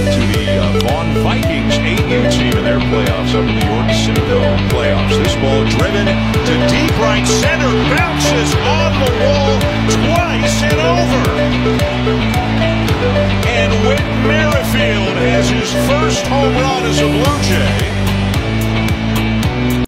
to the uh, Vaughan Vikings eight-year team in their playoffs up in the York Simcoe playoffs. This ball driven to deep right center, bounces on the wall twice and over. And Whit Merrifield has his first home run as a Blue Jay.